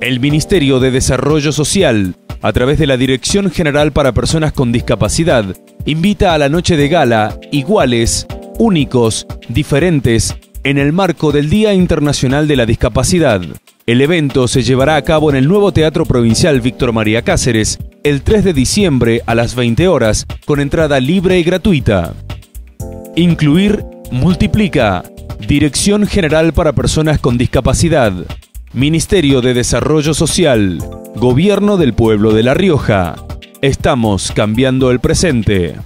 El Ministerio de Desarrollo Social, a través de la Dirección General para Personas con Discapacidad, invita a la noche de gala Iguales, Únicos, Diferentes, en el marco del Día Internacional de la Discapacidad. El evento se llevará a cabo en el nuevo Teatro Provincial Víctor María Cáceres el 3 de diciembre a las 20 horas con entrada libre y gratuita. Incluir multiplica. Dirección General para Personas con Discapacidad. Ministerio de Desarrollo Social, Gobierno del Pueblo de La Rioja. Estamos cambiando el presente.